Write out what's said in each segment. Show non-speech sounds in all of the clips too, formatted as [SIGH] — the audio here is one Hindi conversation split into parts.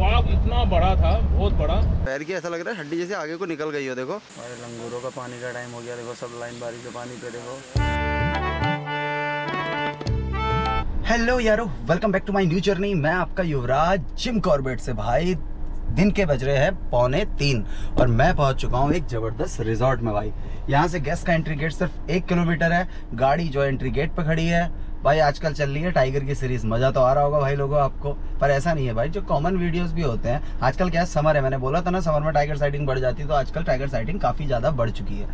बाघ इतना बड़ा था बहुत बड़ा। पैर की ऐसा लग रहा है हड्डी जैसे आगे को निकल गई हो देखो। अरे लंगूरों का पानी का टाइम हो गया देखो सब लाइन बारी के पानी पे देखो। हेलो यारो welcome back to my new journey मैं आपका युवराज जिम कॉर्बेट से भाई। दिन के बज रहे हैं पौने तीन और मैं पहुँच चुका हूँ एक ज़बरदस्त रिजॉर्ट में भाई। यहाँ से गेस्ट का एंट्री गेट सिर्फ़ एक किलोमीटर है गाड़ी जो एंट्री गेट पर खड़ी है। भाई आजकल चल रही है टाइगर की सीरीज़ मज़ा तो आ रहा होगा भाई लोगों आपको। पर ऐसा नहीं है भाई जो कॉमन वीडियोस भी होते हैं आजकल क्या समर है मैंने बोला था ना समर में टाइगर साइटिंग बढ़ जाती है तो आजकल टाइगर साइटिंग काफ़ी ज़्यादा बढ़ चुकी है।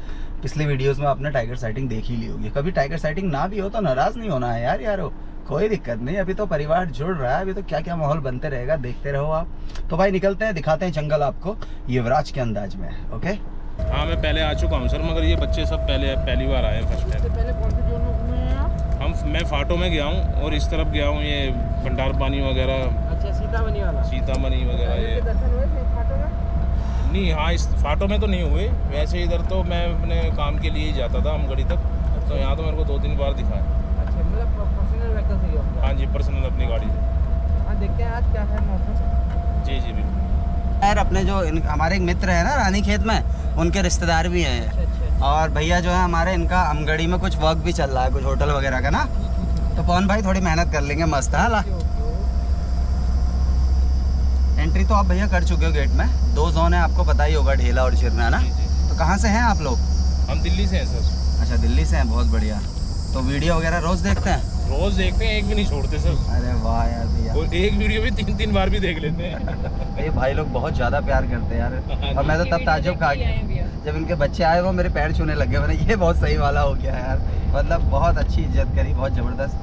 पिछले वीडियोस में आपने टाइगर साइटिंग देख ही ली होगी। कभी टाइगर साइटिंग ना भी हो तो नाराज़ नहीं होना है यार यारो। कोई दिक्कत नहीं अभी तो परिवार जुड़ रहा है अभी तो क्या क्या माहौल बनते रहेगा देखते रहो आप। तो भाई निकलते हैं दिखाते हैं जंगल आपको युवराज के अंदाज में ओके हाँ मैं पहले आ चुका हूँ सर मगर ये बच्चे सब पहले पहली बार आए फ़र्स्ट टाइम हम मैं फाटो में गया हूँ और इस तरफ़ गया हूँ ये भंडार पानी वगैरह। अच्छा सीतामढ़ी वाला। सीतामढ़ी वगैरह ये। के दर्शन हुए थे फाटो में? नहीं हाँ इस फाटो में तो नहीं हुए। वैसे इधर तो मैं अपने काम के लिए ही जाता था हम गढ़ी तक। तो यहाँ तो मेरे को दो तीन बार दिखा है। अच्छा मतलब पर्सनल व्हीकल से हाँ जी पर्सनल अपनी गाड़ी से। हाँ देखते हैं आज क्या है मौसम। जी जी बिल्कुल। यार अपने जो हमारे एक मित्र है ना रानी खेत में उनके रिश्तेदार भी हैं। अच्छा अच्छा और भैया जो है हमारे इनका अमगढ़ी में कुछ वर्क भी चल रहा है कुछ होटल वगैरह का ना? तो पवन भाई थोड़ी मेहनत कर लेंगे मस्त है ला एंट्री तो आप भैया कर चुके हो गेट में। दो जोन है आपको पता ही होगा ढेला और चिरना ना? तो कहाँ से हैं आप लोग? हम दिल्ली से हैं सर। अच्छा दिल्ली से हैं बहुत बढ़िया। तो वीडियो वगैरह रोज देखते हैं? रोज देखते हैं एक भी नहीं छोड़ते सर। अरे वाह यार भैया। वो एक वीडियो भी तीन तीन बार भी देख लेते हैं। [LAUGHS] ये भाई लोग बहुत ज़्यादा प्यार करते हैं यार। और मैं तो तब ताजुब खा गया। [LAUGHS] जब इनके बच्चे आए वो मेरे पैर छूने लगे मैंने ये बहुत सही वाला हो गया यार। मतलब बहुत अच्छी इज़्ज़त करी बहुत ज़बरदस्त।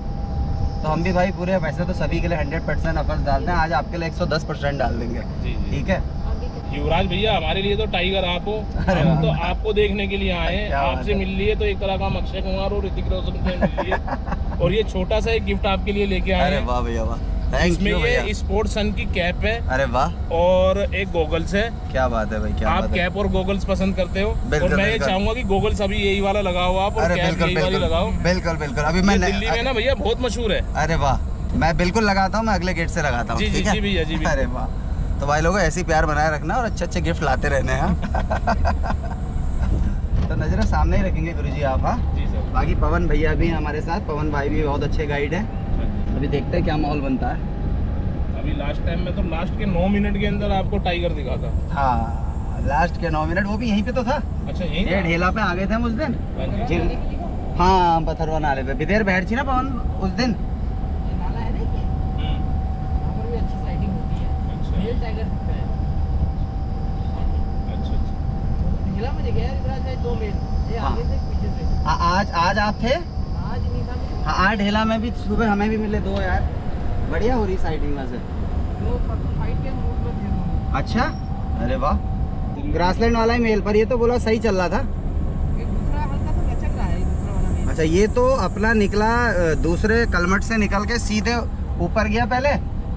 तो हम भी भाई पूरे वैसे तो सभी के लिए हंड्रेड परसेंट एफर्ट्स डालते हैं। आज आपके लिए एक सौ दस परसेंट डाल देंगे। ठीक है? युवराज भैया हमारे लिए तो टाइगर आप हो। [LAUGHS] हम तो आपको देखने के लिए आए हैं। आपसे मिल लिए तो एक तरह का हम अक्षय कुमार और ऋतिक रोशन से मिल लिए। [LAUGHS] और ये छोटा सा एक गिफ्ट आपके लिए लेके आए हैं। वाह भैया वाह। इसमें ये स्पोर्ट सन की कैप है। अरे वाह। और एक गोगल्स है। क्या बात है भाई क्या आप बात है। कैप और गोगल्स पसंद करते हो। और मैं ये चाहूँगा कि गोगल्स अभी यही वाला लगाओ आप और कैप यही वाली लगाओ। बिल्कुल बिल्कुल। अभी मैं दिल्ली में ना भैया बहुत मशहूर है। अरे वाह। मैं बिल्कुल लगाता हूँ मैं अगले गेट से लगाता हूँ जी, जी, है? जी भैया, जी, अरे वाह। तो भाई लोगों ऐसे प्यार बनाए रखना और अच्छे अच्छे गिफ्ट लाते रहने हैं। [LAUGHS] तो नज़रें सामने ही रखेंगे गुरुजी आप हाँ। जी सर। बाकी पवन भैया भी हैं हमारे साथ। पवन भाई भी बहुत अच्छे गाइड हैं। अभी देखते हैं क्या माहौल बनता है। अभी लास्ट टाइम में तो लास्ट के नौ मिनट के अंदर आपको टाइगर दिखा था। हाँ लास्ट के नौ मिनट वो भी यहीं पे तो था। अच्छा यही ढेला पे आ गए थे हम उस दिन। हाँ हाँ नाले पे। विदेर बैठ थी ना पवन उस दिन। है हम्म, अच्छी है। अच्छा। है। अच्छा अच्छा। हाँ। आज आज आप थे? हाँ ढेला में भी सुबह हमें भी मिले दो यार। बढ़िया हो रही में थे दोनों। अच्छा? अरे वाह। ग्रासलैंड वाला ही मेल पर ये तो बोला सही चल रहा था। सा ये अच्छा ये तो अपना निकला दूसरे कलमट से निकल के सीधे ऊपर गया पहले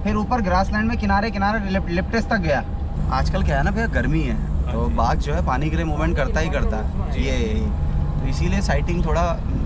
फिर ऊपर ग्रासलैंड में किनारे किनारे लिप, लिप्टेस तक गया। आजकल क्या है ना भैया गर्मी है। तो हाँ बाघ जो है पानी के लिए मूवमेंट करता ही करता है। ये तो इसीलिए साइटिंग थोड़ा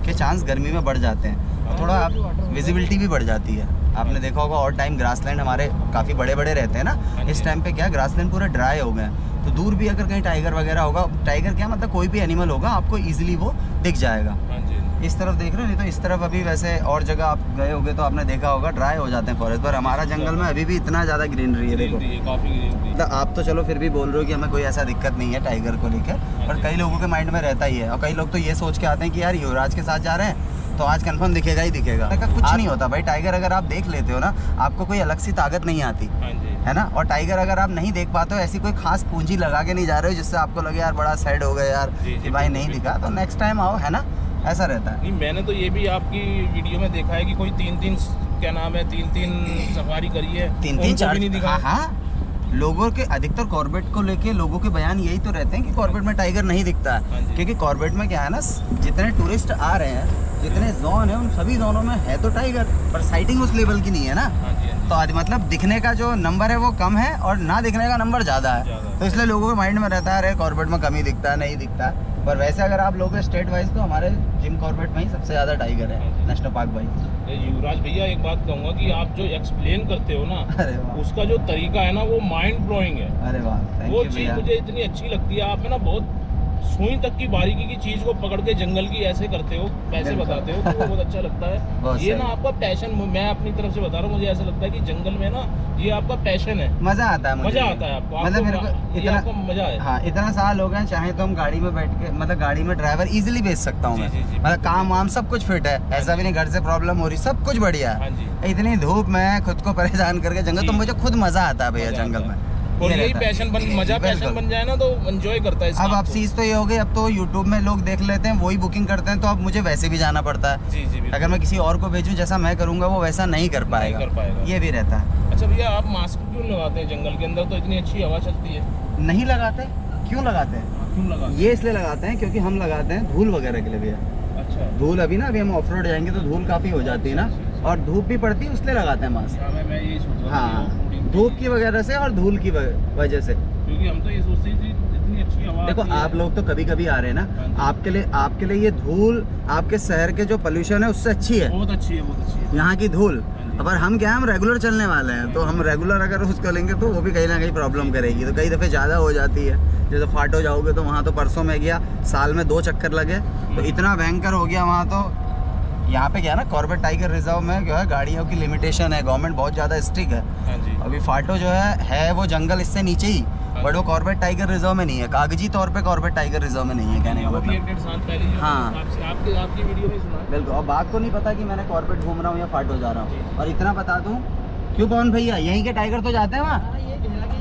के चांस गर्मी में बढ़ जाते हैं। थोड़ा आप विजिबिलिटी भी बढ़ जाती है। आपने देखा होगा और टाइम ग्रासलैंड हमारे काफ़ी बड़े बड़े रहते हैं ना। हाँ इस टाइम पे क्या ग्रासलैंड पूरे ड्राई हो गए हैं। तो दूर भी अगर कहीं टाइगर वगैरह होगा टाइगर क्या मतलब कोई भी एनिमल होगा आपको ईजिली वो दिख जाएगा। हाँ इस तरफ़ देख रहे हो? नहीं तो इस तरफ़ अभी वैसे और जगह आप गए होगे तो आपने देखा होगा ड्राई हो जाते हैं फॉरेस्ट पर हमारा जंगल में अभी भी इतना ज़्यादा ग्रीनरी है देखो। काफ़ी मतलब आप तो चलो फिर भी बोल रहे हो कि हमें कोई ऐसा दिक्कत नहीं है टाइगर को लेकर पर कई लोगों के माइंड में रहता ही है और कई लोग तो ये सोच के आते हैं कि यार युवराज के साथ जा रहे हैं तो आज कंफर्म दिखेगा ही दिखेगा। कुछ नहीं होता भाई टाइगर अगर आप देख लेते हो ना आपको कोई अलग सी ताकत नहीं आती हाँ है ना? और टाइगर अगर आप नहीं देख पाते हो ऐसी कोई खास पूंजी लगा के नहीं जा रहे हो जिससे आपको लगे यार बड़ा सैड हो गया यार कि भाई नहीं। दिखा तो नेक्स्ट टाइम आओ है ना? ऐसा रहता है। नहीं मैंने तो ये भी आपकी वीडियो में देखा है कि कोई तीन तीन क्या नाम है तीन तीन सफारी करी है। तीन तीन चार नहीं दिखा हाँ हाँ। लोगों के अधिकतर कॉर्बेट को लेके लोगों के बयान यही तो रहते हैं कि कॉर्बेट में टाइगर नहीं दिखता। हाँ है। क्योंकि कॉर्बेट में क्या है ना जितने टूरिस्ट आ रहे हैं जितने जोन है उन सभी जोनों में है तो टाइगर पर साइटिंग उस लेवल की नहीं है ना। हाँ हाँ तो आज मतलब दिखने का जो नंबर है वो कम है और ना दिखने का नंबर ज़्यादा है। तो इसलिए लोगों के माइंड में रहता है अरे कॉर्बेट में कमी दिखता है नहीं दिखता। है पर वैसे अगर आप लोग स्टेट वाइज तो हमारे जिम कॉर्बेट में ही सबसे ज़्यादा टाइगर है नेशनल पार्क वाइज युवराज भैया एक बात कहूँगा कि आप जो एक्सप्लेन करते हो ना उसका जो तरीका है ना वो माइंड ब्लोइंग है। अरे वाह वो चीज़ मुझे इतनी अच्छी लगती है। आप है ना बहुत सुई तक की बारीकी की चीज़ को पकड़ के जंगल की ऐसे करते हो पैसे बताते हो तो वो बहुत अच्छा लगता है। [LAUGHS] ये ना आपका पैशन मैं अपनी तरफ़ से बता रहा हूँ मुझे ऐसा लगता है कि जंगल में ना ये आपका पैशन है। मज़ा आता है मुझे मज़ा आता है आपको। मतलब मेरे को इतना मज़ा है हाँ इतना साल हो गए चाहे तो हम गाड़ी में बैठ के मतलब गाड़ी में ड्राइवर इजिली भेज सकता हूँ मैं। मतलब काम वाम सब कुछ फिट है। ऐसा भी नहीं घर से प्रॉब्लम हो रही सब कुछ बढ़िया हाँ। है इतनी धूप में खुद को परेशान करके जंगल तो मुझे खुद मज़ा आता है भैया जंगल में। है। और यही पैशन बन मज़ा पैशन बन जाए ना तो एंजॉय करता है अब आप चीज़ तो ये हो गई अब तो यूट्यूब में लोग देख लेते हैं वही बुकिंग करते हैं तो अब मुझे वैसे भी जाना पड़ता है। जी जी अगर मैं किसी और को भेजूं जैसा मैं करूँगा वो वैसा नहीं कर पाएगा। कर पाएगा। ये भी रहता है। अच्छा भैया आप मास्क क्यों लगाते हैं? जंगल के अंदर तो इतनी अच्छी हवा चलती है। नहीं लगाते? क्यों लगाते हैं? क्यों लगाते ये इसलिए लगाते हैं क्योंकि हम लगाते हैं धूल वगैरह के लिए भैया। अच्छा। धूल अभी ना अभी हम ऑफ़ रोड जाएँगे तो धूल काफ़ी हो जाती है ना। और धूप भी पड़ती है इसलिए लगाते हैं मास्क हाँ, हाँ धूप की वगैरह से और धूल की वजह से। क्योंकि हम तो ये सोचते थे इतनी अच्छी हवा देखो आप लोग तो कभी कभी आ रहे हैं हाँ ना आपके लिए आपके लिए ये धूल आपके शहर के जो पोल्यूशन है उससे अच्छी है। बहुत अच्छी है बहुत अच्छी है। यहाँ की धूल। हाँ। पर हम क्या है, हम रेगुलर चलने वाले हैं तो हम रेगुलर अगर उसको लेंगे तो वो भी कहीं ना कहीं प्रॉब्लम करेगी। तो कई दफ़े ज़्यादा हो जाती है। जैसे फाटो जाओगे तो वहाँ तो परसों में गया साल में दो चक्कर लगे। तो इतना भयंकर हो गया वहाँ तो यहाँ पे क्या है ना कॉर्बेट टाइगर रिज़र्व में जो है गाड़ियों की लिमिटेशन है गवर्नमेंट बहुत ज़्यादा स्ट्रिक्ट है। हाँ जी। अभी फाटो जो है है वो जंगल इससे नीचे ही हाँ बट वो कॉर्बेट टाइगर रिज़र्व में नहीं है। कागज़ी तौर पे कॉर्बेट टाइगर रिज़र्व में नहीं है कहने का मतलब। हाँ। आपसे आपके वीडियो में सुना। बिल्कुल और बात को नहीं पता कि मैंने कॉर्बेट घूम रहा हूँ या फाटो जा रहा हूँ। और इतना बता दूँ क्यों पवन भैया? यहीं के टाइगर तो जाते हैं वहाँ? हाँ,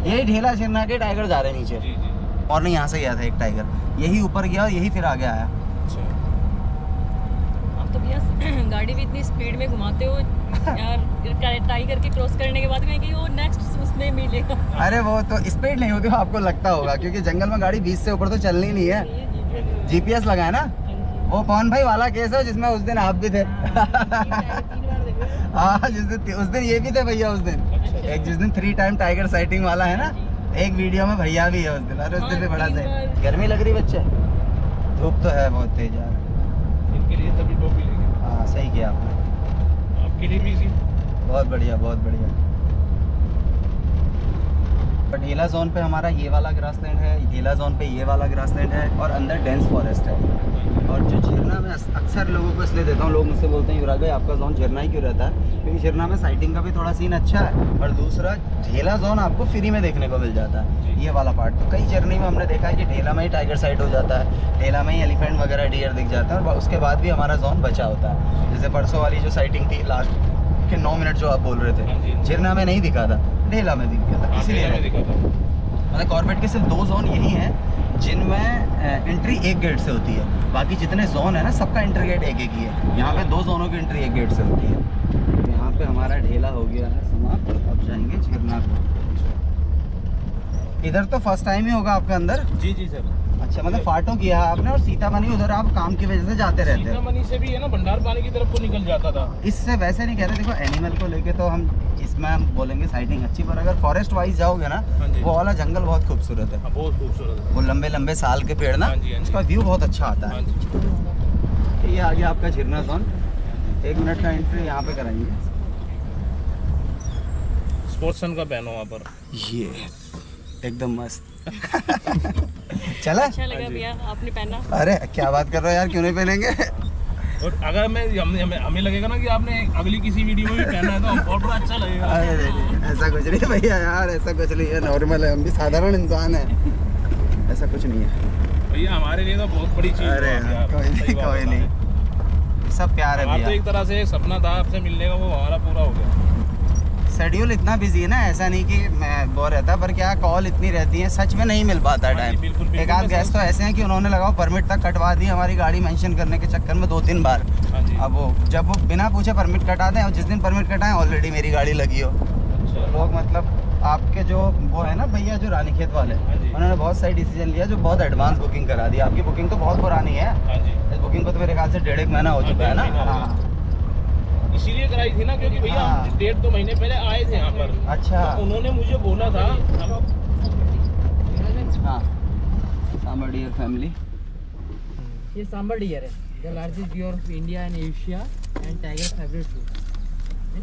यही ढेला छिरना के टाइगर जा रहे हैं नीचे। और नहीं यहाँ से गया था एक टाइगर यही ऊपर गया और यही फिर आगे आया। अच्छा भैया [CLEARS THROAT] गाड़ी भी इतनी स्पीड में घुमाते हो यार ट्राई करके क्रॉस करने के बाद में कि वो नेक्स्ट उसमें मिलेगा। अरे वो तो स्पीड नहीं होती वो आपको लगता होगा [LAUGHS] क्योंकि जंगल में गाड़ी बीस से ऊपर तो चलनी नहीं है। जीपीएस लगा है ना? वो पवन भाई वाला केस है जिसमें उस दिन आप भी थे। देखो [LAUGHS] हाँ। जिस दिन उस दिन ये भी थे भैया उस दिन। एक जिस दिन थ्री टाइम टाइगर साइटिंग वाला है ना? एक वीडियो में भैया भी है उस दिन। अरे उस दिन भी बड़ा हाँ, सही। गर्मी लग रही बच्चे। धूप तो है बहुत तेज यार। इनके लिए तभी टॉपी हाँ सही किया आपने। आपके लिए भी इजी बहुत बढ़िया बहुत बढ़िया। ढीला जोन पे हमारा ये वाला ग्रासलैंड है ढीला जोन पे ये वाला ग्रासलैंड है और अंदर डेंस फॉरेस्ट है। और जो झरना में अक्सर लोगों को इसलिए देता हूँ लोग मुझसे बोलते हैं युवराज भाई आपका जोन झरना ही क्यों रहता है? क्योंकि झरना में साइटिंग का भी थोड़ा सीन अच्छा है और दूसरा ढेला जोन आपको फ्री में देखने को मिल जाता है। ये वाला पार्ट तो कई जर्नी में हमने देखा है कि ढेला में ही टाइगर साइट हो जाता है ढेला में ही एलिफेंट वगैरह डियर दिख जाता है और उसके बाद भी हमारा जोन बचा होता है। जैसे परसों वाली जो साइटिंग थी लास्ट के नौ मिनट जो आप बोल रहे हाँ थे झरना में नहीं दिखा था ढेला में दिख गया था हाँ, इसीलिए मतलब कॉर्बेट के सिर्फ़ दो जोन यही हैं जिनमें एंट्री एक गेट से होती है। बाकी जितने जोन है ना, सबका एंट्री गेट एक एक ही है। यहाँ पे दो जोनों की एंट्री एक गेट से होती है। यहाँ पे हमारा ढेला हो गया है, समाप्त। अब जाएँगे झरना इधर तो फ़र्स्ट टाइम ही होगा आपके अंदर? जी जी, सर। अच्छा मतलब फाटो किया आपने और सीतामढ़ी उधर आप काम की वजह से जाते रहते हैं? सीतामढ़ी से भी है ना भंडार पानी की तरफ़ को निकल जाता था। इससे वैसे नहीं कह रहे देखो एनिमल को लेके तो हम इसमें हम बोलेंगे साइटिंग अच्छी पर अगर फॉरेस्ट वाइज जाओगे ना हाँ वो वाला जंगल बहुत खूबसूरत है। हाँ बहुत खूबसूरत है। वो लंबे लंबे साल के पेड़ ना हाँ। उसका व्यू बहुत अच्छा आता हाँ। ये आ गया आपका झरना जोन एक मिनट का एंट्री यहाँ पे कराएँगे। स्पोर्ट्स का पहनो वहाँ पर। ये एकदम मस्त। [LAUGHS] चला? अच्छा लगा हाँ भैया आपने पहना। अरे क्या बात कर रहे हो यार क्यों नहीं पहनेंगे? और अगर मैं हमें हमें हमें लगेगा ना कि आपने अगली किसी वीडियो में भी पहना है तो और अच्छा लगेगा। अरे ऐसा कुछ नहीं भैया यार ऐसा कुछ नहीं है नॉर्मल है हम भी साधारण इंसान है। ऐसा कुछ नहीं है। भैया हमारे लिए तो बहुत बड़ी चीज़ अरे है कोई नहीं कोई नहीं। सब प्यार है तो एक तरह से सपना था आपसे मिलने का वो हमारा पूरा हो गया। शेड्यूल इतना बिज़ी है ना ऐसा नहीं कि मैं वो रहता पर क्या कॉल इतनी रहती है सच में नहीं मिल पाता हाँ टाइम बिल्कुल, एक आध गैस तो ऐसे हैं कि उन्होंने लगाओ परमिट तक कटवा दी हमारी गाड़ी मेंशन करने के चक्कर में दो तीन बार। हाँ अब वो जब वो बिना पूछे परमिट कटा दें और जिस दिन परमिट कटाएँ ऑलरेडी मेरी गाड़ी लगी हो। अच्छा। लोग मतलब आपके जो वो है ना भैया जो रानी खेत वाले हाँ उन्होंने बहुत सही डिसीज़न लिया जो बहुत एडवांस बुकिंग करा दी। आपकी बुकिंग तो बहुत पुरानी है। हाँ इस बुकिंग को तो मेरे ख्याल से डेढ़ एक महीना हो हाँ, चुका है ना। हो हाँ। इसीलिए कराई थी ना क्योंकि भैया हाँ। हम डेढ़ दो महीने पहले आए थे यहाँ पर। अच्छा। तो उन्होंने मुझे बोला था हम- हाँ। सामर डियर फैमिली ये सांबर डियर है। The largest deer of India and Asia and tiger favourite food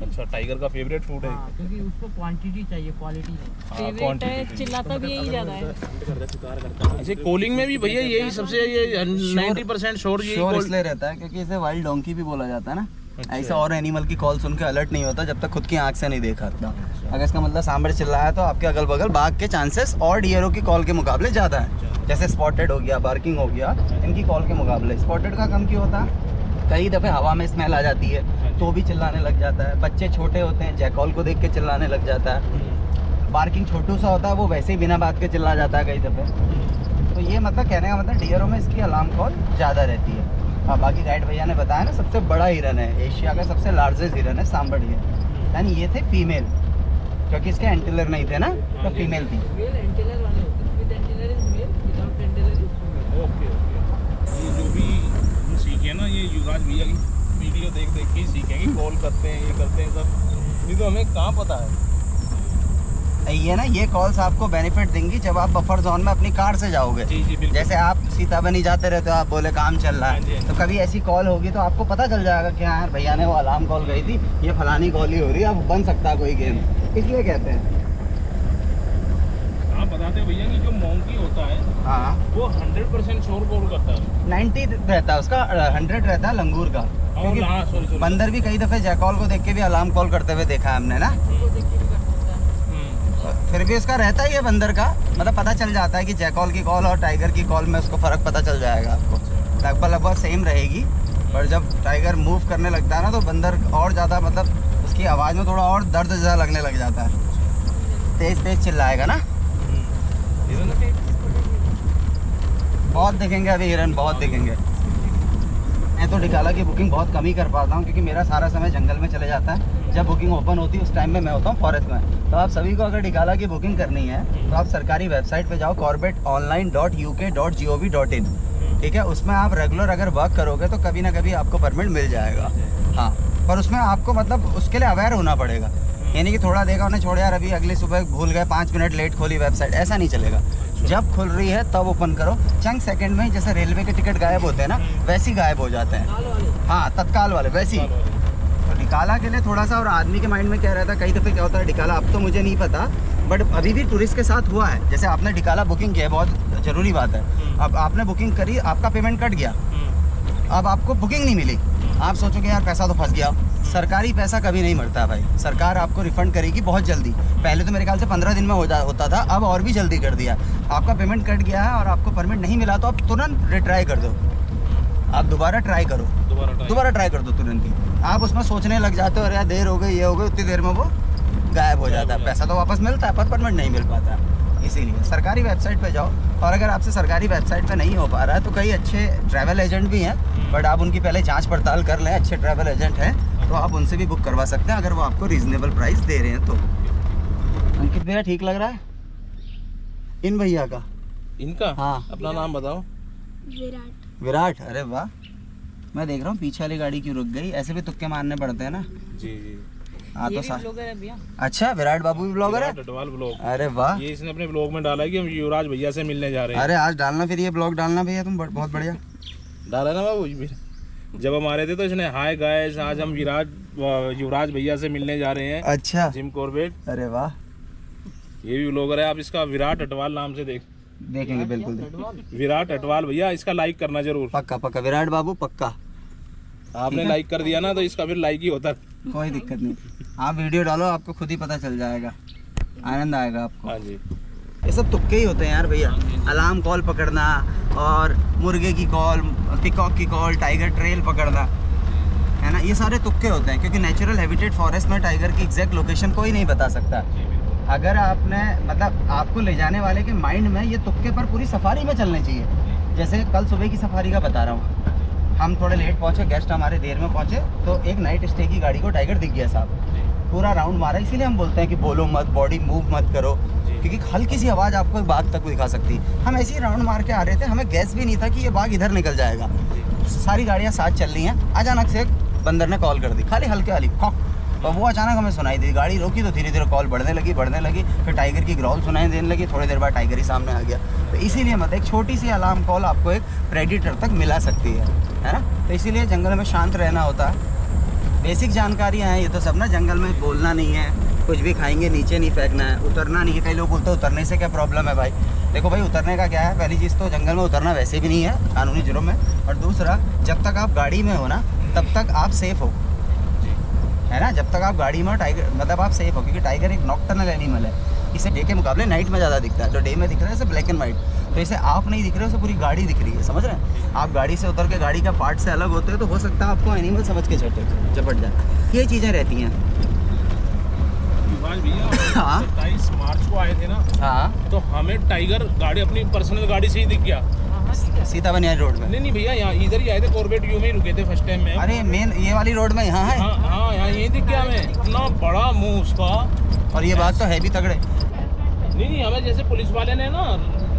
अच्छा टाइगर का फेवरेट फ़ूड है। हाँ क्योंकि उसको क्वांटिटी चाहिए क्वालिटी नहीं हाँ, फेवरेट है चाहिए। चिल्लाता भी यही ज़्यादा है। अच्छा कॉलिंग में भी भैया यही सबसे ये 90 परसेंट शोर ये श्योर call- इसलिए रहता है क्योंकि इसे वाइल्ड डोंकी भी बोला जाता है ना। अच्छा। ऐसा और एनिमल की कॉल सुन के अलर्ट नहीं होता जब तक खुद की आँख से नहीं देखा था। अगर इसका मतलब सांबर चिल्लाया तो आपके अगल बगल बाघ के चांसेस और डियरों की कॉल के मुकाबले ज़्यादा है। जैसे स्पॉटेड हो गया बार्किंग हो गया इनकी कॉल के मुकाबले। स्पॉटेड का कम क्यों होता? है कई दफ़े हवा में स्मेल आ जाती है तो भी चिल्लाने लग जाता है। बच्चे छोटे होते हैं जैकॉल को देख के चिल्लाने लग जाता है। बार्किंग छोटू सा होता है वो वैसे ही बिना बात के चिल्ला जाता है कई दफ़े। तो ये मतलब कहने का मतलब डियरों में इसकी अलार्म कॉल ज़्यादा रहती है। हाँ बाकी गाइड भैया ने बताया ना सबसे बड़ा हिरन है एशिया का सबसे लार्जेस्ट हिरन है सांबर डियर यानी ये थे फीमेल क्योंकि इसके एंटिलर नहीं थे ना तो फीमेल थी। मेल एंटीलर वाले होते हैं। With antler is male without antler is female okay okay ये जो भी हम सीखे ना ये युवराज भैया की वीडियो देख देख के सीखेंगे कॉल करते हैं ये करते हैं सब। नहीं तो हमें कहाँ पता है? ये ना ये कॉल्स आपको बेनिफिट देंगी जब आप बफर जोन में अपनी कार से जाओगे। जी जी बिल्कुल। जैसे आप सीताबनी जाते रहते हो आप बोले काम चल रहा हाँ है हाँ तो कभी ऐसी कॉल होगी तो आपको पता चल जाएगा कि हाँ यार भैया ने वो अलार्म कॉल गई थी ये फलानी कॉल ही हो रही है अब बन सकता है कोई गेम इसलिए कहते हैं। आप बताते हैं भैया कि जो मोंकी होता है हाँ। वो हंड्रेड परसेंट शोर कॉल करता है। नाइन्टी रहता है उसका हंड्रेड रहता है लंगूर का। क्योंकि बंदर भी कई दफ़े जैकॉल को देख के भी अलार्म कॉल करते हुए देखा है हमने ना उनको देख के भी कर सकता है फिर भी उसका रहता ही है बंदर का। मतलब पता चल जाता है कि जैकॉल की कॉल और टाइगर की कॉल में उसको फ़र्क पता चल जाएगा आपको। लगभग लगभग सेम रहेगी। पर जब टाइगर मूव करने लगता है ना तो बंदर और ज़्यादा मतलब उसकी आवाज़ में थोड़ा और दर्द ज़्यादा लगने लग जाता है। तेज़ तेज़ चिल्लाएगा ना। बहुत देखेंगे अभी हिरन, बहुत देखेंगे। मैं तो डिकाला की बुकिंग बहुत कम ही कर पाता हूँ, क्योंकि मेरा सारा समय जंगल में चले जाता है। जब बुकिंग ओपन होती है, उस टाइम में मैं होता हूँ फॉरेस्ट में। तो आप सभी को अगर डिकाला की बुकिंग करनी है तो आप सरकारी वेबसाइट पे जाओ Corbett online dot U K dot G O V dot in ठीक है? उसमें आप रेगुलर अगर वर्क करोगे तो कभी ना कभी आपको परमिट मिल जाएगा। हाँ। पर उसमें आपको मतलब उसके लिए अवेयर होना पड़ेगा। यानी कि थोड़ा देखा उन्हें छोड़, यार अभी अगली सुबह भूल गए, पाँच मिनट लेट खोली वेबसाइट ऐसा नहीं चलेगा। जब खुल रही है, तब ओपन करो। चंद सेकंड में जैसे रेलवे के टिकट गायब होते हैं ना, वैसे ही गायब हो जाते हैं। हाँ तत्काल वाले, वैसे ही। डिकाला के लिए थोड़ा सा और आदमी के माइंड में क्या रहता है कई दफ़े क्या होता है डिकाला अब तो मुझे नहीं पता बट अभी भी टूरिस्ट के साथ हुआ है। जैसे आपने डिकाला बुकिंग किया है बहुत ज़रूरी बात है। अब आपने बुकिंग करी आपका पेमेंट कट गया। अब आपको बुकिंग नहीं मिली। आप सोचोगे यार पैसा तो फंस गया। सरकारी पैसा कभी नहीं मरता भाई। सरकार आपको रिफंड करेगी बहुत जल्दी। पहले तो मेरे ख्याल से पंद्रह दिन में हो जा होता था अब और भी जल्दी कर दिया। आपका पेमेंट कट गया है और आपको परमिट नहीं मिला तो आप तुरंत रिट्राई कर दो। आप दोबारा ट्राई करो। दोबारा ट्राई कर दो तुरंत ही। आप उसमें सोचने लग जाते हो अरे यार देर हो गई ये हो गई उतनी देर में वो गायब हो जाता है। पैसा तो वापस मिलता है पर परमिट नहीं मिल पाता। है इसीलिए सरकारी वेबसाइट पे जाओ और अगर आपसे सरकारी वेबसाइट पे नहीं हो पा रहा है तो कई अच्छे ट्रैवल एजेंट भी हैं बट आप उनकी पहले जाँच पड़ताल कर लें अच्छे ट्रैवल एजेंट हैं तो आप उनसे भी बुक करवा सकते हैं अगर वो आपको रीजनेबल प्राइस दे रहे हैं तो। अंकित भैया ठीक लग रहा है? इन भैया का? इनका? हाँ। अपना नाम बताओ। विराट। विराट? अरे वाह। मैं देख रहा हूँ पीछे वाली गाड़ी क्यों रुक गई? ऐसे भी तुक्के मारने पड़ते हैं ना? जी जी। हाँ ये तो भी सा... ब्लॉगर है अच्छा विराट बाबू भी ब्लॉगर है? ब्लॉग अरे वाह। ये इसने अपने ब्लॉग में डाला है कि हम युवराज भैया से मिलने जा रहे हैं। अरे आज डालना फिर ये ब्लॉग डालना भैया तुम बहुत बढ़िया। डाला ना बाबू? जब हम आ रहे थे तो इसने हाय गाइस आज हम विराज युवराज भैया से मिलने जा रहे हैं। अच्छा। Jim Corbett. अरे वाह। ये भी ब्लॉगर है आप इसका विराट अटवाल नाम से देख देखेंगे बिल्कुल विराट अटवाल भैया इसका लाइक करना ज़रूर। पक्का पक्का। विराट बाबू पक्का। आपने लाइक कर दिया ना तो इसका फिर लाइक ही होता है। कोई दिक्कत नहीं। आप वीडियो डालो आपको खुद ही पता चल जाएगा। आनंद आएगा आपको। हाँ जी। ये सब तुक्के ही होते हैं यार भैया। अलार्म कॉल पकड़ना और मुर्गे की कॉल पिकॉक की कॉल टाइगर ट्रेल पकड़ना। है ना? ये सारे तुक्के होते हैं क्योंकि नेचुरल हैबिटेट फॉरेस्ट में टाइगर की एग्जैक्ट लोकेशन कोई नहीं बता सकता। अगर आपने मतलब आपको ले जाने वाले के माइंड में ये तुक्के पर पूरी सफारी में चलने चाहिए। जैसे कल सुबह की सफारी का बता रहा हूँ। हम थोड़े लेट पहुँचे गेस्ट हमारे देर में पहुँचे तो एक नाइट स्टे की गाड़ी को टाइगर दिख गया साहब। पूरा राउंड मारा इसीलिए हम बोलते हैं कि बोलो मत बॉडी मूव मत करो क्योंकि हल्की सी आवाज़ आपको बाघ तक को दिखा सकती। हम ऐसे ही राउंड मार के आ रहे थे हमें गैस भी नहीं था कि ये बाघ इधर निकल जाएगा। सारी गाड़ियाँ साथ चल रही हैं। अचानक से बंदर ने कॉल कर दी खाली हल्के वाली खौक और वो अचानक हमें सुनाई दी गाड़ी रोकी तो धीरे धीरे कॉल बढ़ने लगी बढ़ने लगी फिर टाइगर की ग्रॉल सुनाई देने लगी थोड़ी देर बाद टाइगर ही सामने आ गया। तो इसीलिए मत एक छोटी सी अलार्म कॉल आपको एक प्रेडिटर तक मिला सकती है है ना? तो इसीलिए जंगल में शांत रहना होता है। बेसिक जानकारियाँ हैं ये तो सब ना जंगल में बोलना नहीं है कुछ भी खाएँगे नीचे नहीं फेंकना है उतरना नहीं है। कई लोग बोलते हैं उतरने से क्या प्रॉब्लम है भाई? देखो भाई उतरने का क्या है? पहली चीज़ तो जंगल में उतरना वैसे भी नहीं है कानूनी जुर्म है और दूसरा जब तक आप गाड़ी में हो ना तब तक आप सेफ़ हो। है ना? जब तक आप गाड़ी में हो टाइगर मतलब आप सेफ़ हो क्योंकि टाइगर एक नॉक्टर्नल एनिमल है। इसे डे के मुकाबले नाइट में ज़्यादा दिखता है। जो डे में दिख रहा है इसे ब्लैक एंड वाइट तो इसे आप नहीं दिख रहे हो उसे पूरी गाड़ी दिख रही है। समझ रहे हैं? आप गाड़ी से उतर के गाड़ी का पार्ट से अलग होते हैं तो हो सकता है आपको एनिमल समझ के झटे झपट जाए। ये चीज़ें रहती हैं। [LAUGHS] हाँ। सत्ताईस मार्च को आए थे ना हाँ। तो हमें टाइगर गाड़ी अपनी पर्सनल गाड़ी से ही दिख गया। सीता बनियान रोड में। नहीं नहीं भैया यहाँ इधर ही आए थे कॉर्बेट व्यू में ही रुके थे फ़र्स्ट टाइम में। अरे मेन ये वाली रोड में यहाँ है? हाँ हाँ यहाँ यही दिख गया हमें। इतना बड़ा मुँह उसका। और ये बात तो है भी तगड़े। नहीं नहीं हमें जैसे पुलिस वाले ने ना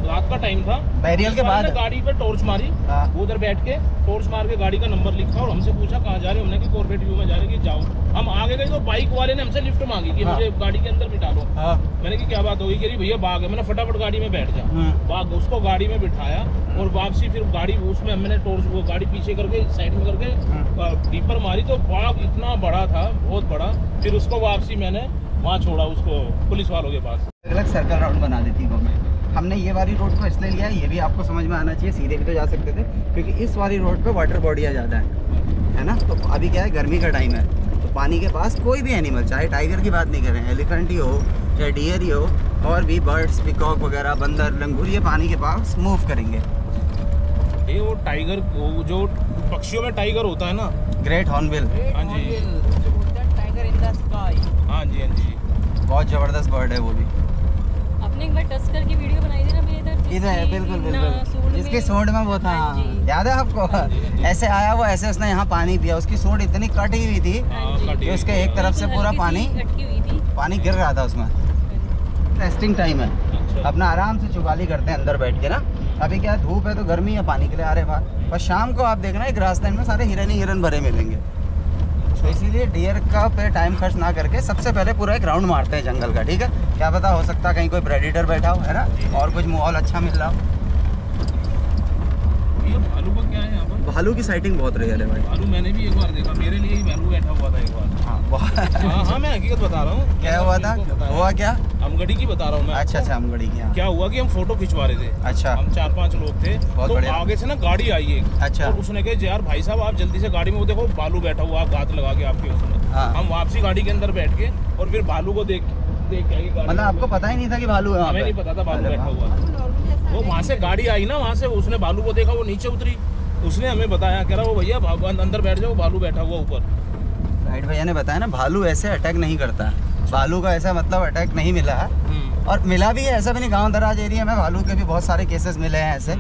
रात का टाइम था बैरियल के बाद? गाड़ी पे टॉर्च मारी हाँ। उधर बैठ के टॉर्च मार के गाड़ी का नंबर लिखा और हमसे पूछा कहाँ जा रहे हमने कि कॉर्बेट व्यू में जा रहे हैं कि जाओ। हम आगे गए तो बाइक वाले ने हमसे लिफ्ट मांगी कि हाँ। मुझे गाड़ी के अंदर बिठा लो हाँ। मैंने कि क्या बात होगी? कह रही भैया बाघ है। मैंने फटाफट गाड़ी में बैठ जा। बाघ उसको गाड़ी में बिठाया और वापसी फिर गाड़ी उसमें मैंने टॉर्च वो गाड़ी पीछे करके साइड में करके। डीपर मारी तो बाघ इतना बड़ा था बहुत बड़ा। फिर उसको वापसी मैंने वहाँ छोड़ा उसको पुलिस वालों के पास। अलग सर्कल राउंड बना देती है गवर्नमेंट हमने ये वाली रोड को इसलिए लिया ये भी आपको समझ में आना चाहिए सीधे भी तो जा सकते थे क्योंकि इस वाली रोड पे वाटर बॉडियाँ ज़्यादा। है है ना? तो अभी क्या है गर्मी का टाइम है। तो पानी के पास कोई भी एनिमल चाहे टाइगर की बात नहीं करें एलिफेंट ही हो चाहे डियर ही हो और भी बर्ड्स पिकॉक वगैरह बंदर लंगूर ये पानी के पास मूव करेंगे। ये वो टाइगर वो जो पक्षियों में टाइगर होता है ना ग्रेट हॉर्नबिल हाँ जी टाइगर इन द स्काई हाँ जी हाँ जी। बहुत ज़बरदस्त बर्ड है वो भी। आपने एक बार टच करके वीडियो बनाई थी ना भैया इधर इधर है बिल्कुल बिल्कुल। जिसकी सूंड में वो था। हाँ याद है आपको? ऐसे आया वो ऐसे उसने यहाँ पानी पिया। उसकी सूंड इतनी कटी हुई थी हाँ, कि उसके एक तरफ़ से पूरा पानी पानी गिर रहा था उसमें। टेस्टिंग टाइम है। अच्छा। अपना आराम से चुगाली करते हैं अंदर बैठ के ना। अभी क्या धूप है तो गर्मी है पानी के लिए आ रहे बाहर। पर शाम को आप देखना एक रास्ते में सारे हिरन ही हिरन भरे मिलेंगे। तो इसीलिए डियर का पे टाइम खर्च ना करके सबसे पहले पूरा एक राउंड मारते हैं जंगल का ठीक है? क्या पता हो सकता है कहीं कोई प्रेडिटर बैठा हो है ना? और कुछ माहौल अच्छा मिल रहा हो। भालू का क्या है यहाँ पर? भालू की साइटिंग बहुत रेयर है भाई। भालू मैंने भी एक बार देखा। मेरे लिए ही भालू बैठा हुआ था एक बार। हाँ हाँ हाँ मैं हकीकत बता रहा हूँ। [LAUGHS] क्या हुआ था। हुआ क्या? अमगढ़ी की बता रहा हूँ मैं अच्छा अच्छा हम गड़ी की हाँ। क्या हुआ कि हम फ़ोटो खिंचवा रहे थे। अच्छा। हम चार पाँच लोग थे। बहुत तो आगे से ना गाड़ी आई एक। अच्छा। उसने कहा यार भाई साहब आप जल्दी से गाड़ी में वो देखो भालू बैठा हुआ आप गात लगा के आपके उसमें। हाँ। हम वापसी गाड़ी के अंदर बैठ के और फिर भालू को देख देख के आगे मतलब आपको पता ही नहीं था कि भालू है हमें नहीं पता था भालू बैठा हुआ वो वहाँ से गाड़ी आई ना वहाँ से उसने भालू को देखा वो नीचे उतरी। उसने हमें बताया कह रहा वो भैया अंदर बैठ जाओ भालू बैठा हुआ ऊपर। राइट भैया ने बताया ना भालू ऐसे अटैक नहीं करता। है भालू का ऐसा मतलब अटैक नहीं मिला। है और मिला भी है ऐसा भी नहीं गाँव दराज एरिया में भालू के भी बहुत सारे केसेस मिले हैं ऐसे।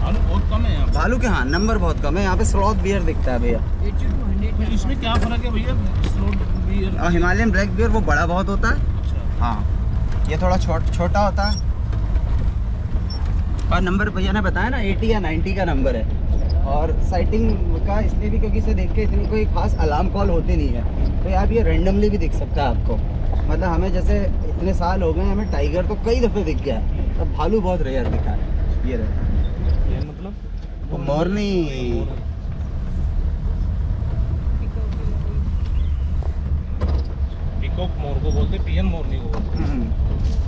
भालू बहुत कम है यहाँ भालू के हाँ नंबर बहुत कम है। यहाँ पे स्लॉथ बियर दिखता है भैया। तो इसमें क्या फ़र्क है भैया बियर हिमालयन ब्लैक बियर वो बड़ा बहुत होता है। अच्छा। हाँ। ये थोड़ा छोटा होता है। और नंबर भैया ने बताया ना 80 या 90 का नंबर है। और साइटिंग का इसलिए भी क्योंकि इसे देख के इतनी कोई खास अलार्म कॉल होती नहीं है। तो यार ये रेंडमली भी दिख सकता है आपको। मतलब हमें जैसे इतने साल हो गए हमें टाइगर तो कई दफ़े दिख गया है। अब भालू बहुत रेयर दिखा है। ये रहे। ये मतलब वो मोरनी पिकॉक मोर को बोलते पियन मोरनी को बोलते।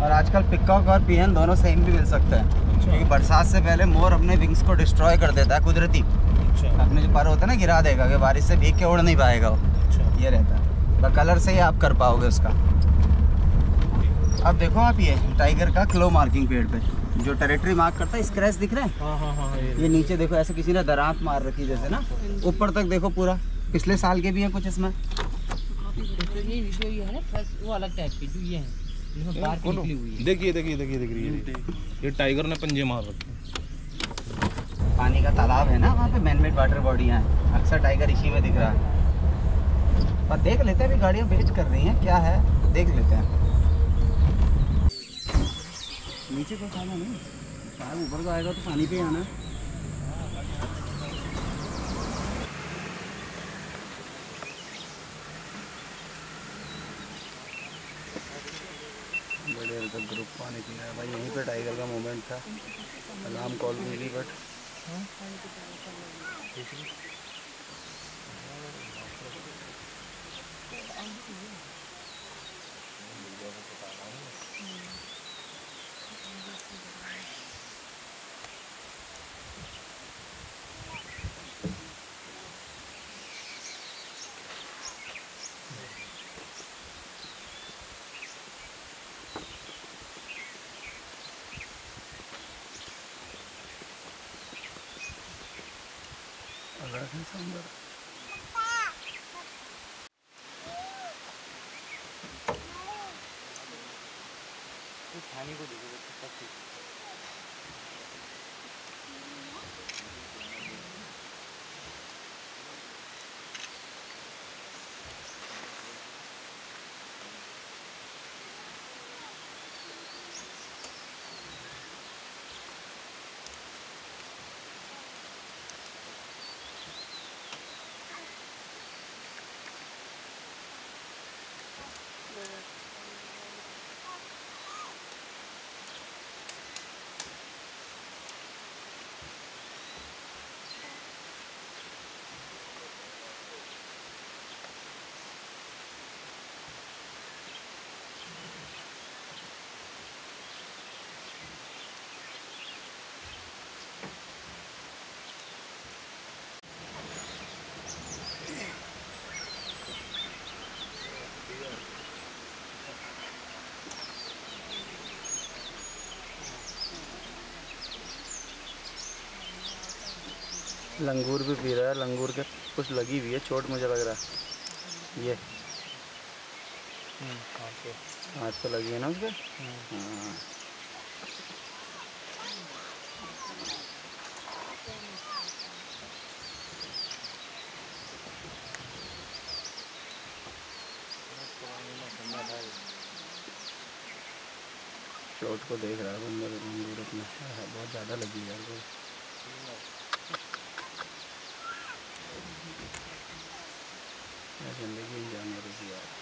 और आजकल पिकॉक और पिहन दोनों सेम भी मिल सकते हैं। अच्छा। क्योंकि बरसात से पहले मोर अपने विंग्स को डिस्ट्रॉय कर देता है कुदरती। अच्छा। अपने जो पर होता है ना गिरा देगा कि बारिश से भीग के उड़ नहीं पाएगा वो। अच्छा। ये रहता है। कलर से ही आप कर पाओगे उसका। अब देखो आप ये टाइगर का क्लो मार्किंग पेड़ पे। जो टेरिटरी मार्क करता है स्क्रैच दिख रहे हैं? हाँ हाँ हाँ ये। ये नीचे देखो ऐसे किसी ने दरांत मार रखी जैसे ना। ऊपर तक देखो पूरा। पिछले साल के भी हैं कुछ इसमें? तो ये जो ये है ना वो अलग टाइप के जो ये है। है? देखिए देखिए देखिए देखिए ये ये टाइगर ने पंजे मार रखे पानी का तालाब है ना वहाँ पे मैन मेड वाटर बॉडी है। अक्सर टाइगर इसी में दिख रहा है। पर देख लेते हैं अभी गाड़ियाँ वेट कर रही हैं क्या है देख लेते हैं। नीचे कोई खाना नहीं ऊपर को आएगा तो पानी पे आना है। तक पीने रहा है भाई यहीं पे टाइगर का मोमेंट था। अलार्म कॉल हुई थी बट 봐라 세상 봐라 그 다니고 누구고 똑같이 लंगूर भी पी रहा है लंगूर के कुछ लगी हुई है चोट मुझे लग रहा है। ये। हाथ पे लगी है ना उसके? हाँ। चोट को देख रहा है बंदा लंगूर अपना। बहुत ज़्यादा लगी है यार को क्या ज़िंदगी जानवरों की यार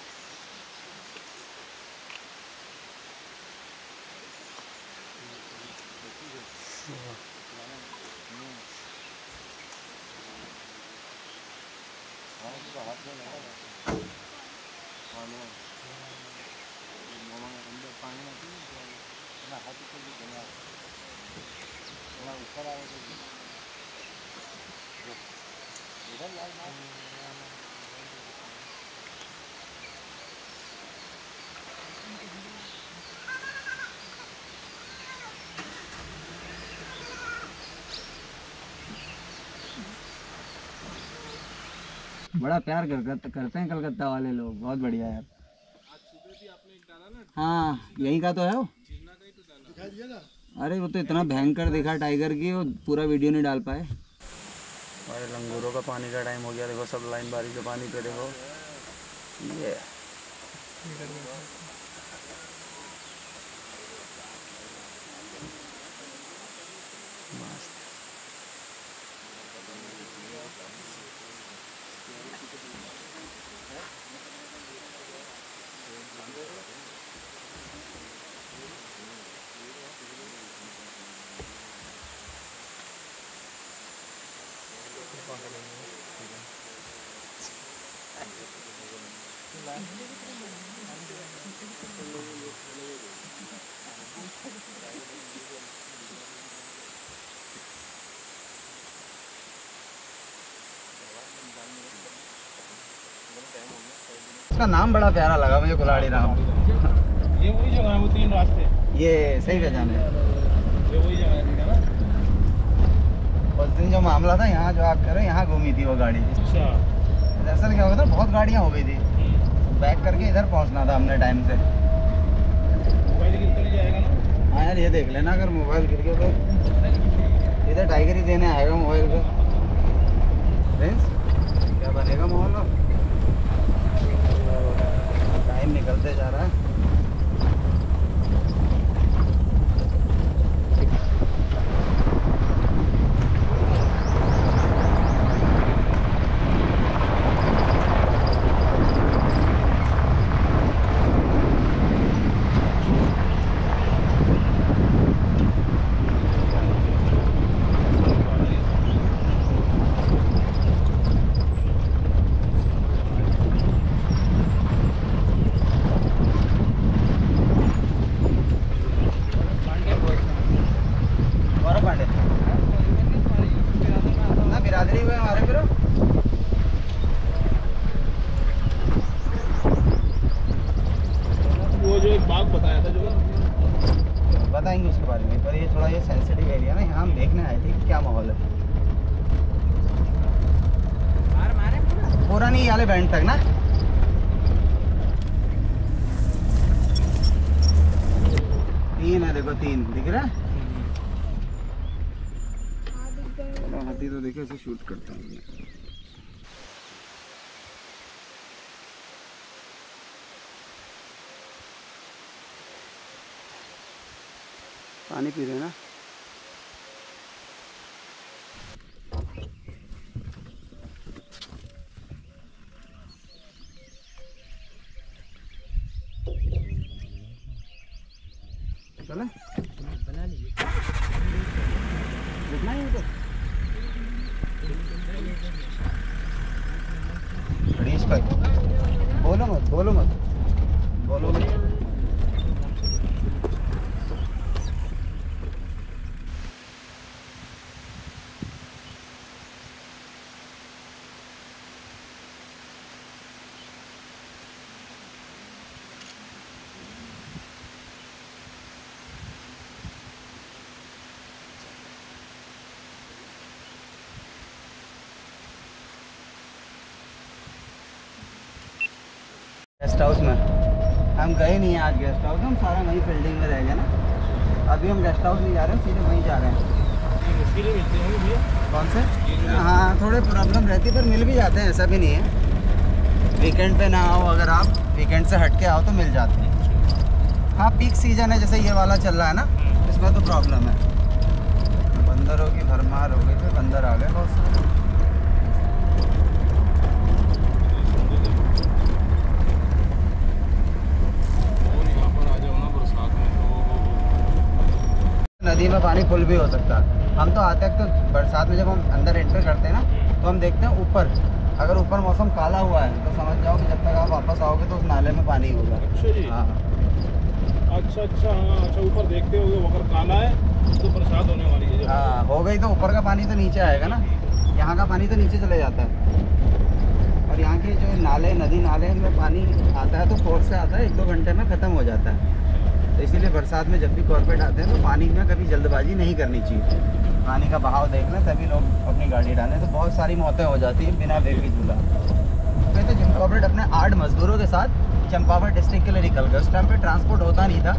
बड़ा प्यार कर, करते हैं कलकत्ता वाले लोग बहुत बढ़िया यार हाँ यहीं का तो है वो? अरे वो तो इतना भयंकर देखा टाइगर की वो पूरा वीडियो नहीं डाल पाए। अरे लंगूरों का पानी का टाइम हो गया देखो सब लाइन बारिश के पानी पे देखो। ये। उसका नाम बड़ा प्यारा लगा मुझे गुलाड़ी राम ये वही जगह है वो तीन रास्ते। ये सही पहचाने ये वही जगह है उस दिन जो मामला था यहाँ जो आप कह रहे हो यहाँ घूमी थी वो गाड़ी। अच्छा। दरअसल क्या हुआ था बहुत गाड़ियाँ हो गई थी। बैक करके इधर पहुँचना था हमने टाइम से। मोबाइल गिर तो जाएगा ना? हाँ यार ये देख लेना अगर मोबाइल गिर गया तो। इधर टाइगर ही देने आएगा मोबाइल पे। फ्रेंड्स क्या बनेगा मोबाइल का टाइम निकलते जा रहा है गौरव पांडे ना बिरादरी हुए हमारे फिर वो जो एक बाग बताया था जो बताएँगे उसके बारे में पर ये थोड़ा ये सेंसिटिव एरिया ना यहाँ हम देखने आए थे कि क्या माहौल है बैंड तक ना। तीन है देखो, तीन। दिख रहा है? हाथी तो देखो, ऐसे शूट करता हूँ। पानी पी रहे ना चले बना लीजिए रुकना है इनको हरीश भाई बोलो मत बोलो मत। बोलो मत गेस्ट हाउस में नहीं हैं आज गेस्ट हाउस हम सारा वहीं फील्डिंग में रह गए ना। अभी हम गेस्ट हाउस नहीं जा रहे हैं सीधे वहीं जा रहे हैं। कौन से? हाँ। थोड़े प्रॉब्लम रहती पर मिल भी जाते हैं ऐसा भी नहीं है। वीकेंड पे ना आओ अगर आप वीकेंड से हट के आओ तो मिल जाते हैं। हाँ पीक सीज़न है जैसे ये वाला चल रहा है ना इसमें तो प्रॉब्लम है। बंदरों की भरमार हो गई फिर बंदर आ गए बहुत सारे और यहाँ पर आ जाओ ना बरसात में तो नदी में पानी फुल भी हो सकता है। हम तो आते हैं तो बरसात में जब हम अंदर एंटर करते हैं ना तो हम देखते हैं ऊपर। अगर ऊपर मौसम काला हुआ है तो समझ जाओ कि जब तक आप वापस आओगे तो उस नाले में पानी होगा। अच्छा हाँ। अच्छा अच्छा हाँ अच्छा ऊपर देखते होगे वो अगर काला है तो बरसात होने वाली है। हाँ हो गई तो ऊपर का पानी तो नीचे आएगा ना। यहाँ का पानी तो नीचे चले जाता है। और यहाँ के जो नाले नदी नाले में पानी आता है तो फोर्स से आता है एक दो घंटे में ख़त्म हो जाता है। तो इसीलिए बरसात में जब भी कॉर्पोरेट आते हैं तो पानी में कभी जल्दबाजी नहीं करनी चाहिए। पानी का बहाव देख लें तभी लोग अपनी गाड़ी डालें तो बहुत सारी मौतें हो जाती हैं बिना बेबी थे जिम कॉर्पोरेट अपने आठ मजदूरों के साथ चंपावत डिस्ट्रिक्ट के लिए निकल गए। उस टाइम पर ट्रांसपोर्ट होता नहीं था।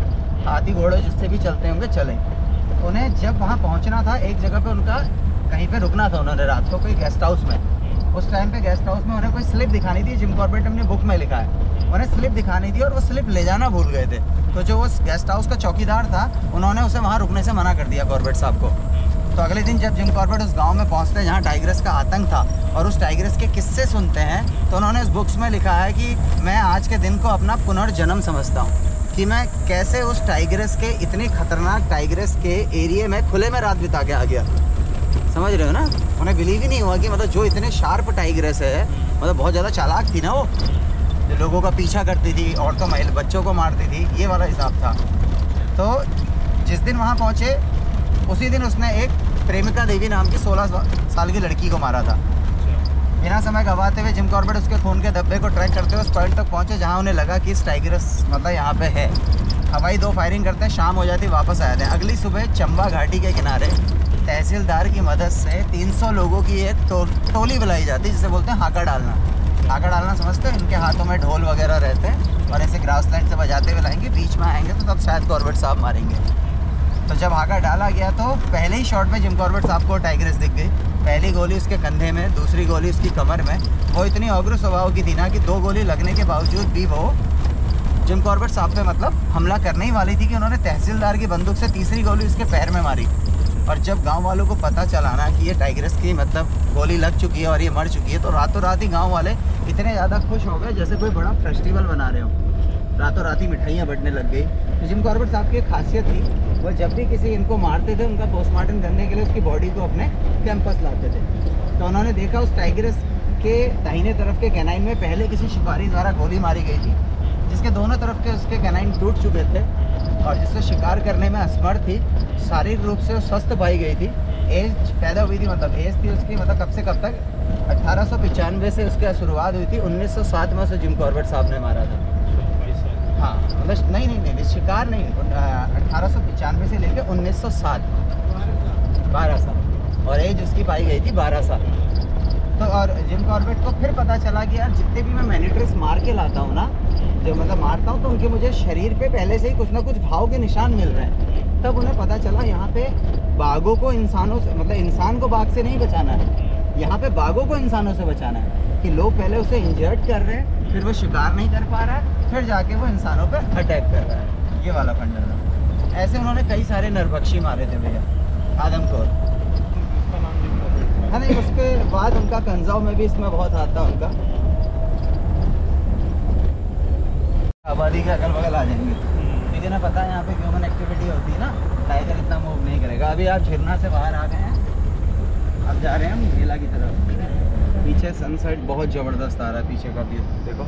हाथी घोड़े जिससे भी चलते होंगे, चले। उन्हें जब वहाँ पहुँचना था, एक जगह पर उनका कहीं पर रुकना था उन्होंने रात को, कोई गेस्ट हाउस में। उस टाइम पे गेस्ट हाउस में उन्हें कोई स्लिप दिखानी थी जिम कॉर्बेट अपनी बुक में लिखा है। उन्हें स्लिप दिखानी थी और वो स्लिप ले जाना भूल गए थे। तो जो उस गेस्ट हाउस का चौकीदार था, उन्होंने उसे वहाँ रुकने से मना कर दिया कॉर्पोरेट साहब को। तो अगले दिन जब जिम कॉर्बेट उस गाँव में पहुँचते हैं, जहाँ टाइग्रेस का आतंक था और उस टाइग्रेस के किस्से सुनते हैं तो उन्होंने उस बुक्स में लिखा है कि मैं आज के दिन को अपना पुनर्जन्म समझता हूँ कि मैं कैसे उस टाइग्रेस के, इतनी खतरनाक टाइग्रेस के एरिए में खुले में रात बिता के आ गया। समझ रहे हो ना? उन्हें बिलीव ही नहीं हुआ कि मतलब जो इतने शार्प टाइग्रेस है मतलब बहुत ज़्यादा चालाक थी ना वो। जो लोगों का पीछा करती थी औरतों महिला, बच्चों को मारती थी, ये वाला हिसाब था। तो जिस दिन वहाँ पहुँचे, उसी दिन उसने एक प्रेमिका देवी नाम की 16 साल की लड़की को मारा था। बिना समय गवाते हुए जिम कॉर्बेट उसके खून के धब्बे को ट्रैक करते हुए उस पॉइंट तक पहुँचे, जहाँ उन्हें लगा कि इस टाइगरस मतलब यहाँ पे है। हवाई दो फायरिंग करते हैं, शाम हो जाती, वापस आए थे अगली सुबह चंबा घाटी के किनारे तहसीलदार की मदद से 300 लोगों की एक टो, टोली बुलाई जाती है जिसे बोलते हैं हाका डालना। हाका डालना समझते हैं इनके हाथों में ढोल वगैरह रहते हैं और ऐसे ग्रास लैंड से बजाते हुए लाएँगे बीच में आएँगे तो तब शायद कॉर्बेट साहब मारेंगे। तो जब हाका डाला गया तो पहले ही शॉट में जिम कॉर्बेट साहब को टाइग्रेस दिख गई। पहली गोली उसके कंधे में दूसरी गोली उसकी कमर में। वो इतनी अग्र स्वभाव की थी ना कि दो गोली लगने के बावजूद भी वो जिम कॉर्बेट साहब पे मतलब हमला करने ही वाली थी कि उन्होंने तहसीलदार की बंदूक से तीसरी गोली उसके पैर में मारी। और जब गाँव वालों को पता चला ना कि ये टाइग्रेस की मतलब गोली लग चुकी है और ये मर चुकी है तो रातों रात ही गाँव वाले इतने ज़्यादा खुश हो गए, जैसे कोई बड़ा फेस्टिवल बना रहे हो। रातों रात ही मिठाइयाँ बढ़ने लग गई। तो जिम कॉर्बेट साहब की खासियत थी, वो जब भी किसी इनको मारते थे, उनका पोस्टमार्टम करने के लिए उसकी बॉडी को अपने कैंपस लाते थे। तो उन्होंने देखा उस टाइग्रेस के दाहिने तरफ़ के कैनाइन में पहले किसी शिकारी द्वारा गोली मारी गई थी, जिसके दोनों तरफ़ के उसके कैनाइन टूट चुके थे। और जिससे शिकार करने में असमर्थ थी, शारीरिक रूप से स्वस्थ पाई गई थी। एज पैदा हुई थी मतलब एज थी उसकी मतलब कब से कब तक? अट्ठारह से उसकी शुरुआत हुई थी 1907 में उसे जिम कॉर्बेट साहब ने मारा था। हाँ मतलब नहीं नहीं नहीं, शिकार नहीं अठारह सौ लेकर उन्नीस सौ सात। बारह साल। और एज उसकी पाई गई थी बारह साल। तो और जिम कॉर्बेट को फिर पता चला कि यार जितने भी मैं मैनिट्रिक्स मार के लाता हूँ ना, जो मतलब मारता हूँ तो उनके मुझे शरीर पे पहले से ही कुछ ना कुछ घाव के निशान मिल रहे हैं। तब उन्हें पता चला यहाँ पे बाघों को इंसानों से मतलब इंसान को बाघ से नहीं बचाना है। यहाँ पे बाघों को इंसानों से बचाना है कि लोग पहले उसे इंजर्ड कर रहे हैं, फिर वो शिकार नहीं कर पा रहा है, फिर जाके वो इंसानों पर अटैक कर रहा है। ये वाला फंडा ऐसे उन्होंने कई सारे नरभक्षी मारे थे भैया, आदमखोर। हाँ नहीं उसके बाद उनका कंजाव में भी इसमें बहुत आता है उनका। आबादी के अगल बगल आ जाएँगे। क्योंकि ना पता है यहाँ पे ह्यूमन एक्टिविटी होती है ना टाइगर इतना मूव नहीं करेगा। अभी आप झिरना से बाहर आ गए हैं अब जा रहे हैं हम मेला की तरफ़। पीछे सनसेट बहुत ज़बरदस्त आ रहा है पीछे का व्यू देखो।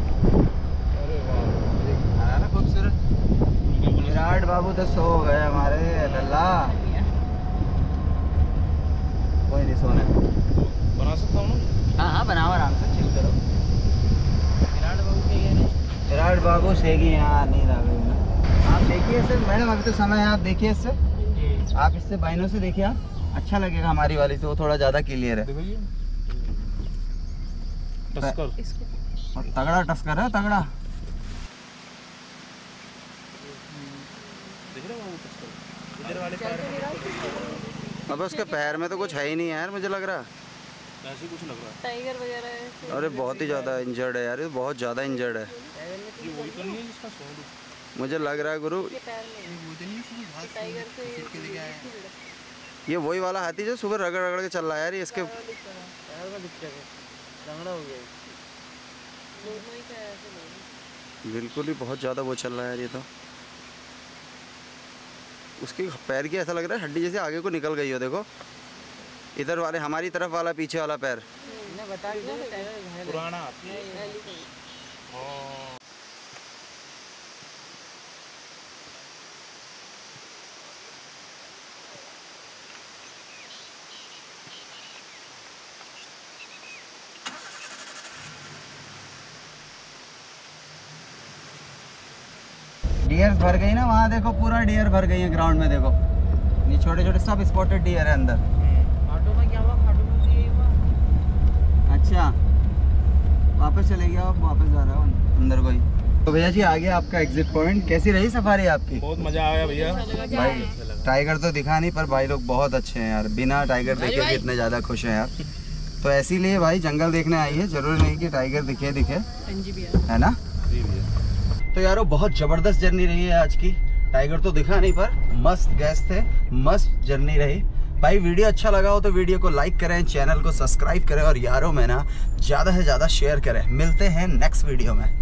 ना खूबसूरत? विराट बाबू तो सो गए हमारे लल्ला कोई नहीं सोने। बना सकता हूँ हाँ हाँ बनाओ आराम से चिल करो। विराट बाबू के विराट बाबू सेगी यहाँ आ गई आप देखिए इससे मैडम अभी तो समय है आप देखिए इससे। आप इससे बाइनों से देखिए आप अच्छा लगेगा हमारी वाली से वो थोड़ा ज़्यादा क्लियर है। तगड़ा टस्कर है तगड़ा। देख रहे हो वो टस्कर इधर वाले पैर अब उसके पैर में तो कुछ है ही नहीं यार मुझे लग रहा। ऐसे कुछ लग रहा टाइगर वगैरह है अरे बहुत ही ज़्यादा इंजर्ड है यार ये बहुत ज़्यादा इंजर्ड है। ये वही तो नहीं है मुझे लग रहा है गुरु ये में। ये टाइगर से ये वही वाला हाथी जो सुबह रगड़ रगड़ के चल रहा है यार इसके बिल्कुल ही बहुत ज़्यादा वो चल रहा है यार ये तो। उसके पैर की ऐसा लग रहा है हड्डी जैसे आगे को निकल गई हो देखो। इधर वाले हमारी तरफ़ वाला पीछे वाला पैर। घायल है। पुराना डियर्स भर गई ना वहाँ देखो पूरा डियर भर गई है ग्राउंड में देखो। ये छोटे छोटे सब स्पॉटेड डियर है अंदर। खाटू में क्या हुआ? खाटू में यही हुआ? अच्छा। वापस चले गया आप? वापस जा रहा हो? अंदर कोई? तो भैया जी आगे आपका एग्जिट पॉइंट कैसी रही सफारी आपकी? बहुत मज़ा आया भैया। भाई टाइगर तो दिखा नहीं पर भाई लोग बहुत अच्छे हैं यार। बिना टाइगर देखे भी इतने ज़्यादा खुश हैं यार। तो ऐसे लिए भाई जंगल देखने आई है। ज़रूरी नहीं कि टाइगर दिखे दिखे। हाँ। जी भैया है ना? तो यारो, बहुत ज़बरदस्त जर्नी रही है आज की। टाइगर तो दिखा नहीं, पर मस्त गैस थे, मस्त जर्नी रही। भाई वीडियो अच्छा लगा हो तो वीडियो को लाइक करें चैनल को सब्सक्राइब करें और यारों में ना, ज़्यादा से ज़्यादा शेयर करें। मिलते हैं नेक्स्ट वीडियो में।